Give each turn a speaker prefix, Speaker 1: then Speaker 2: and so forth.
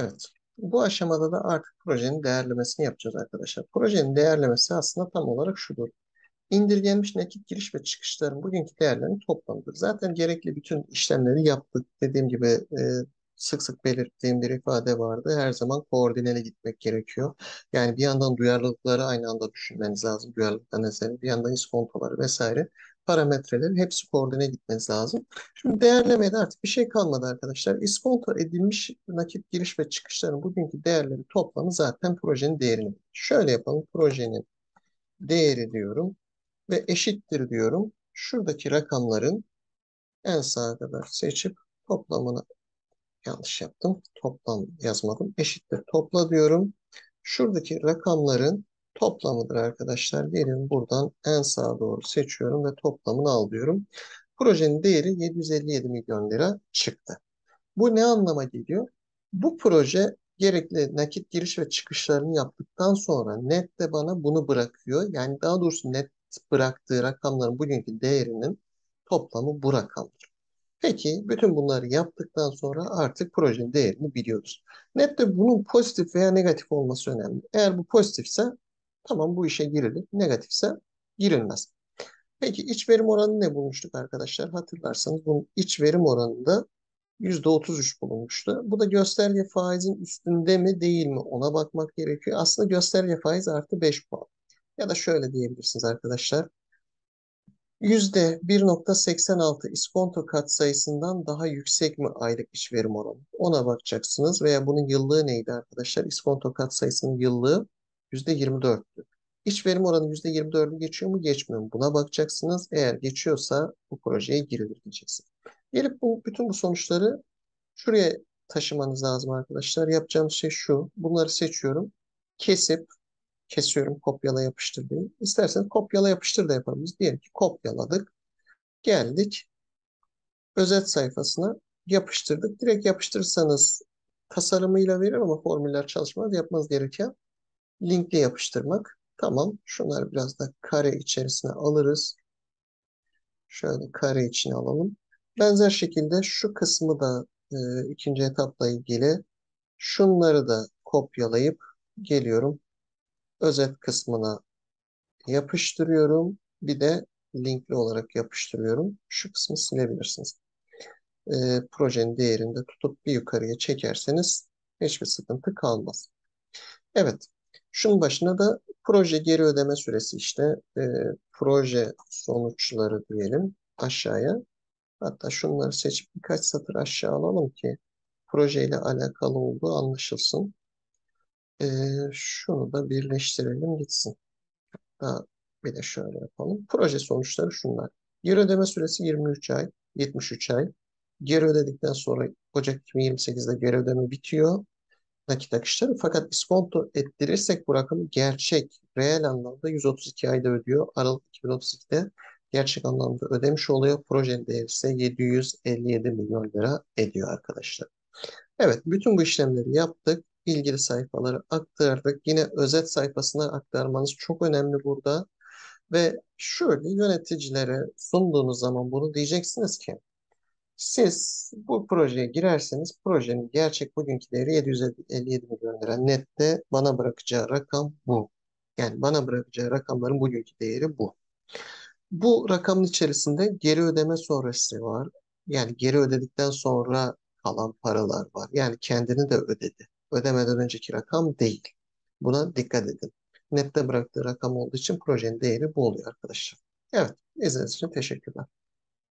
Speaker 1: Evet. Bu aşamada da artık projenin değerlemesini yapacağız arkadaşlar. Projenin değerlemesi aslında tam olarak şudur. İndirgenmiş nakit giriş ve çıkışların bugünkü değerlerinin toplamıdır. Zaten gerekli bütün işlemleri yaptık. Dediğim gibi e, sık sık belirttiğim bir ifade vardı. Her zaman koordineli gitmek gerekiyor. Yani bir yandan duyarlılıkları aynı anda düşünmeniz lazım. Duyarlılıktan eseri, bir yandan iskontoları vesaire parametreleri hepsi koordine gitmeniz lazım. Şimdi değerlemede artık bir şey kalmadı arkadaşlar. İskonto edilmiş nakit giriş ve çıkışların bugünkü değerleri toplamı zaten projenin değerini. Şöyle yapalım. Projenin değeri diyorum ve eşittir diyorum. Şuradaki rakamların en sağa kadar seçip toplamını yanlış yaptım. Toplam yazmadım. Eşittir topla diyorum. Şuradaki rakamların toplamıdır arkadaşlar. Gelin buradan en sağa doğru seçiyorum ve toplamını alıyorum. Projenin değeri 757 milyon lira çıktı. Bu ne anlama geliyor? Bu proje gerekli nakit giriş ve çıkışlarını yaptıktan sonra net de bana bunu bırakıyor. Yani daha doğrusu net bıraktığı rakamların bugünkü değerinin toplamı bu rakamdır. Peki bütün bunları yaptıktan sonra artık projenin değerini biliyoruz. Nette bunun pozitif veya negatif olması önemli. Eğer bu pozitifse tamam bu işe girilir. Negatifse girilmez. Peki iç verim oranı ne bulmuştuk arkadaşlar? Hatırlarsanız bunun iç verim oranında %33 bulunmuştu. Bu da gösterge faizin üstünde mi değil mi ona bakmak gerekiyor. Aslında gösterge faiz artı 5 puan. Ya da şöyle diyebilirsiniz arkadaşlar. %1.86 iskonto katsayısından daha yüksek mi aylık iş verim oranı? Ona bakacaksınız veya bunun yıllığı neydi arkadaşlar? İskonto katsayısının yıllığı %24'tü. İş verim oranı %24'ü geçiyor mu geçmiyor mu? Buna bakacaksınız. Eğer geçiyorsa bu projeye girilir diyeceksiniz. Gelip bu, bütün bu sonuçları şuraya taşımanız lazım arkadaşlar. Yapacağım şey şu. Bunları seçiyorum. Kesip kesiyorum kopyala yapıştır diye. İsterseniz kopyala yapıştır da yapabiliriz. Diyelim ki kopyaladık. Geldik. Özet sayfasına yapıştırdık. Direkt yapıştırırsanız tasarımıyla verir ama formüller çalışmaz. Yapmanız gereken linkle yapıştırmak. Tamam. Şunları biraz da kare içerisine alırız. Şöyle kare içine alalım. Benzer şekilde şu kısmı da e, ikinci etapla ilgili şunları da kopyalayıp geliyorum özet kısmına yapıştırıyorum. Bir de linkli olarak yapıştırıyorum. Şu kısmı silebilirsiniz. E, projenin değerinde tutup bir yukarıya çekerseniz hiçbir sıkıntı kalmaz. Evet. Şunun başına da proje geri ödeme süresi işte e, proje sonuçları diyelim aşağıya. Hatta şunları seçip birkaç satır aşağı alalım ki projeyle alakalı olduğu anlaşılsın. Ee, şunu da birleştirelim gitsin. Daha bir de şöyle yapalım. Proje sonuçları şunlar. Geri ödeme süresi 23 ay, 73 ay. Geri ödedikten sonra Ocak 2028'de geri ödeme bitiyor. Nakit akışları. Fakat iskonto ettirirsek bu rakamı gerçek, reel anlamda 132 ayda ödüyor. Aralık 2032'de gerçek anlamda ödemiş oluyor. Projenin değeri ise 757 milyon lira ediyor arkadaşlar. Evet, bütün bu işlemleri yaptık ilgili sayfaları aktardık. Yine özet sayfasına aktarmanız çok önemli burada. Ve şöyle yöneticilere sunduğunuz zaman bunu diyeceksiniz ki siz bu projeye girerseniz projenin gerçek bugünkü değeri 757 milyon lira. Nette bana bırakacağı rakam bu. Yani bana bırakacağı rakamların bugünkü değeri bu. Bu rakamın içerisinde geri ödeme sonrası var. Yani geri ödedikten sonra kalan paralar var. Yani kendini de ödedi ödemeden önceki rakam değil. Buna dikkat edin. Nette bıraktığı rakam olduğu için projenin değeri bu oluyor arkadaşlar. Evet, izlediğiniz için teşekkürler.